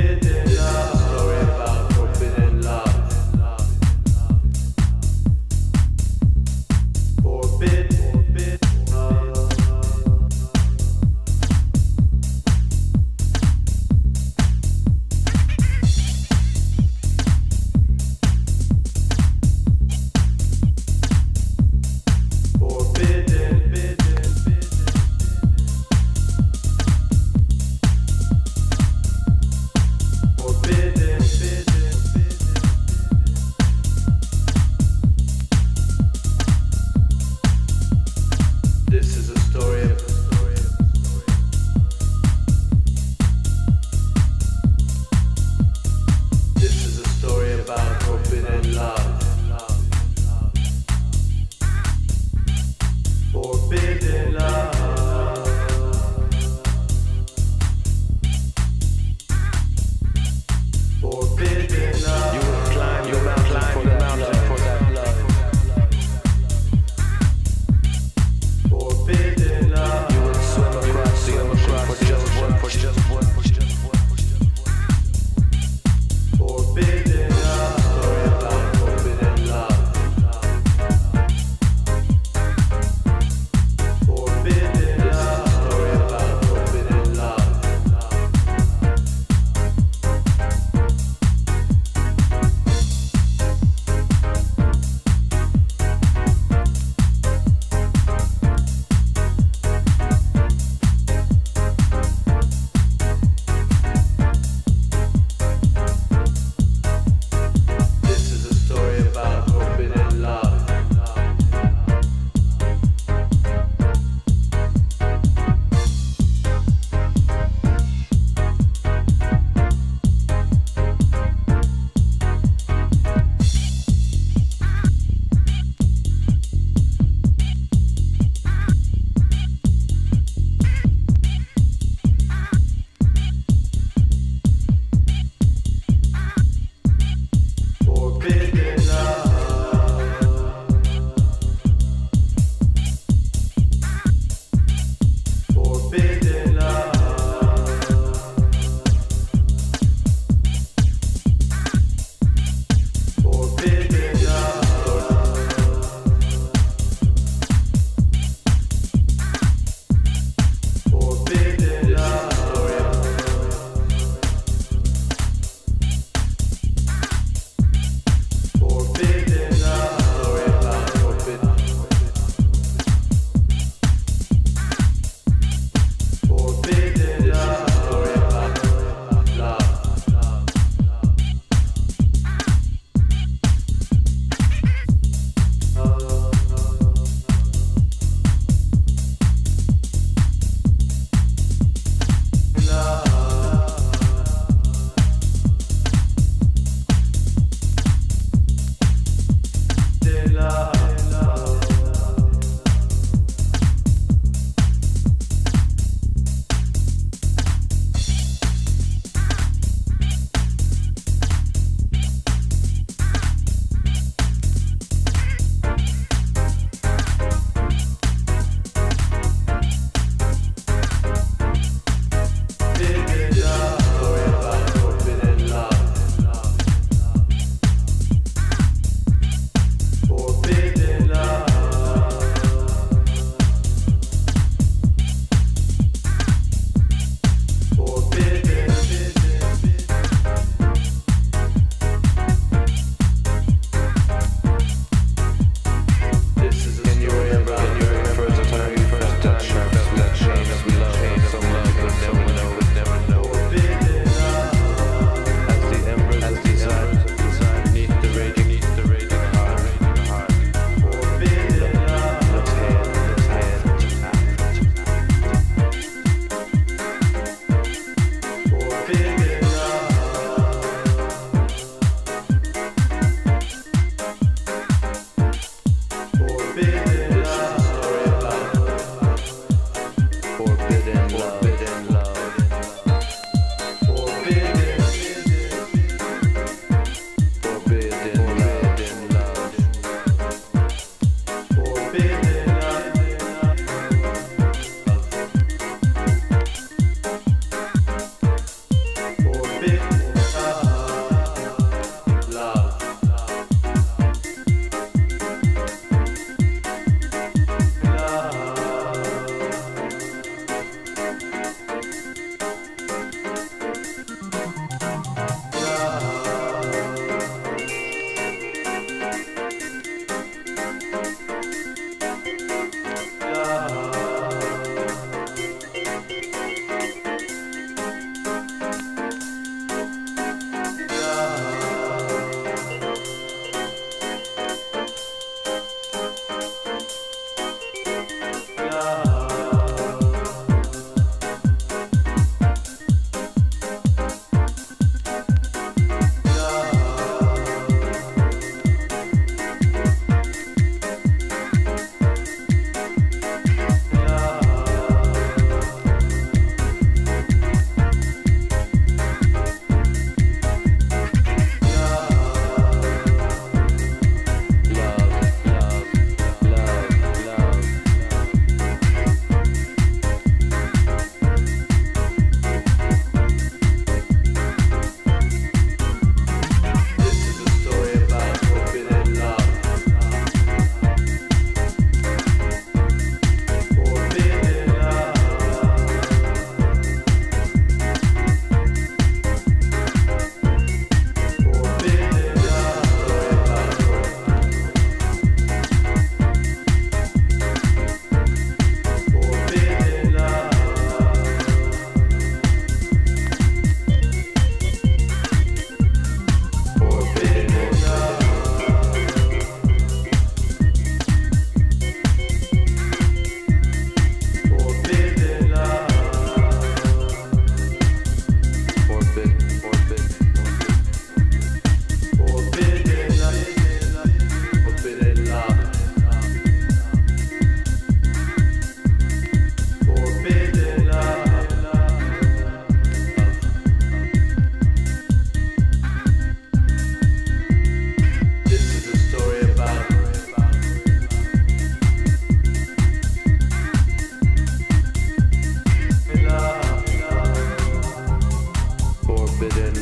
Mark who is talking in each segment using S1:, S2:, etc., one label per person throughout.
S1: did.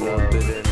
S1: one minute.